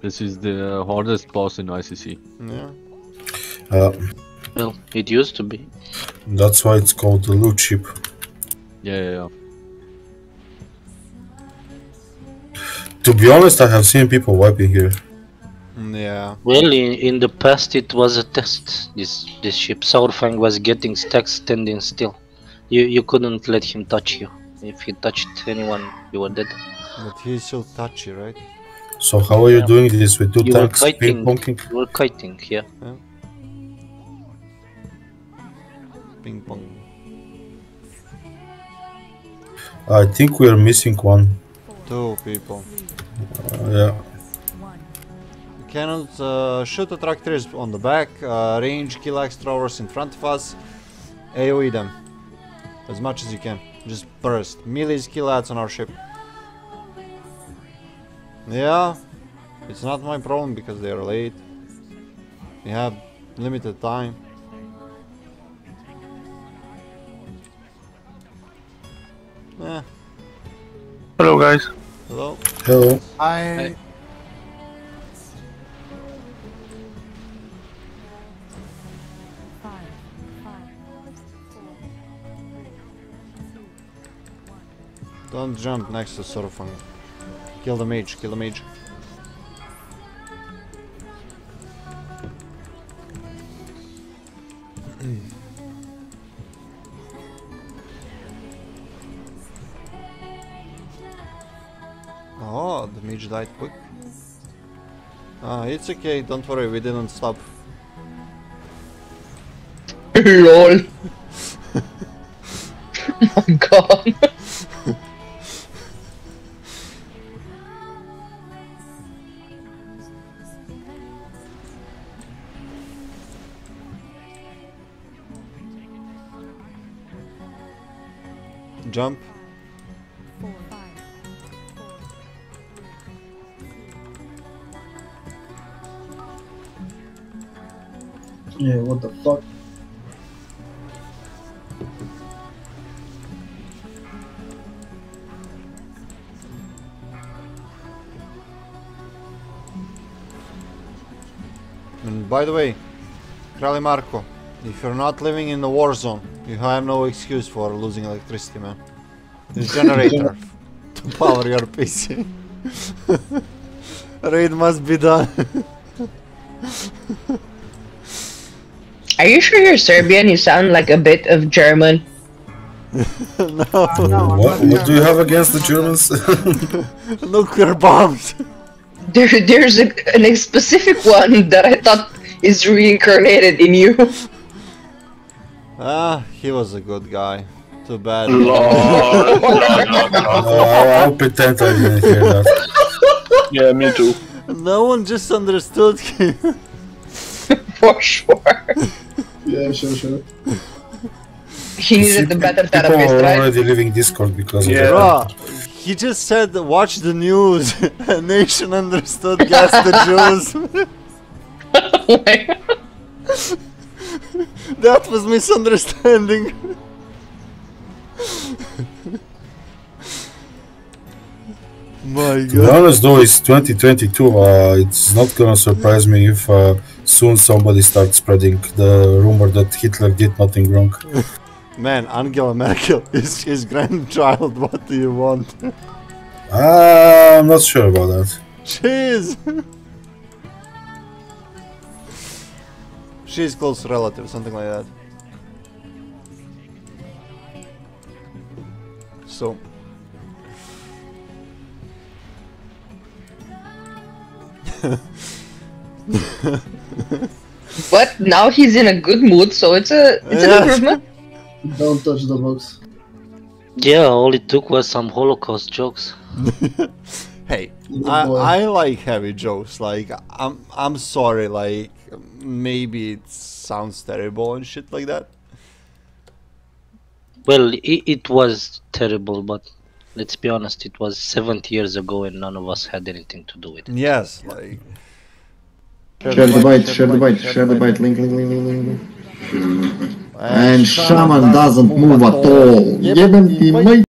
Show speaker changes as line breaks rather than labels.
This is the hardest boss in ICC.
Yeah.
Uh,
Well, it used to be.
that's why it's called the loot ship.
Yeah, yeah, yeah.
To be honest, I have seen people wiping here.
Yeah.
Well, in, in the past it was a test. This this ship Saurfang was getting stuck standing still. You you couldn't let him touch you. If he touched anyone, you were dead.
But he's so touchy, right?
So how are you
Yeah.
doing this with two
You were
tanks ping ponging?
You were kiting, yeah.
Ping pong.
I think we are missing one.
Two people.
Uh, yeah.
You cannot uh, shoot the tractors on the back, uh, range kill axe throwers in front of us, AoE them as much as you can. Just burst. Melee's kill ads on our ship. Yeah, it's not my problem because they are late. We have limited time. Yeah,
Hello, guys.
hello.
Hello.
I
Don't jump next to Saurfang. Kill the mage, kill the mage. oh, the mage died quick. Ah, it's okay, don't worry, we didn't stop.
LOL. my god.
Jump.
yeah, what the fuck?
And by the way, Krali Marko, if you're not living in the war zone, you have no excuse for losing electricity, man. This generator to power your PC. Raid must be done.
Are you sure you're Serbian? You sound like a bit of German.
no,
Uh, no,
What, what do you have against the Germans?
nuclear bombs.
There, there's a, a specific one that I thought is reincarnated in you.
Ah, he was a good guy. Too bad.
No, I'll, I'll pretend I didn't hear that.
Yeah, me too.
no one just understood him.
For sure.
Yeah, sure, sure.
He needed the better
people are already leaving Discord because of
Yeah.
that.
Bruh, he just said, watch the news. A nation understood, gas the Jews. That was misunderstanding. My God.
To be honest though, it's 2022. Uh, it's not gonna surprise me if uh, soon somebody starts spreading the rumor that Hitler did nothing wrong.
Man, Angela Merkel is his grandchild. What do you want?
Uh, I'm not sure about that.
Jeez. She's close relative, something like that. So.
But now he's in a good mood, so it's a it's an improvement.
Don't touch the box.
Yeah, all it took was some Holocaust jokes.
Hey, I. I like heavy jokes. Like, I'm I'm sorry. Like, maybe it sounds terrible and shit like that.
Well, it, it was terrible, but let's be honest, it was 70 years ago and none of us had anything to do with it.
Yes, like.
Share the byte, share the byte, share the byte, link, link, link, link, link. And shaman doesn't move at all. Even he might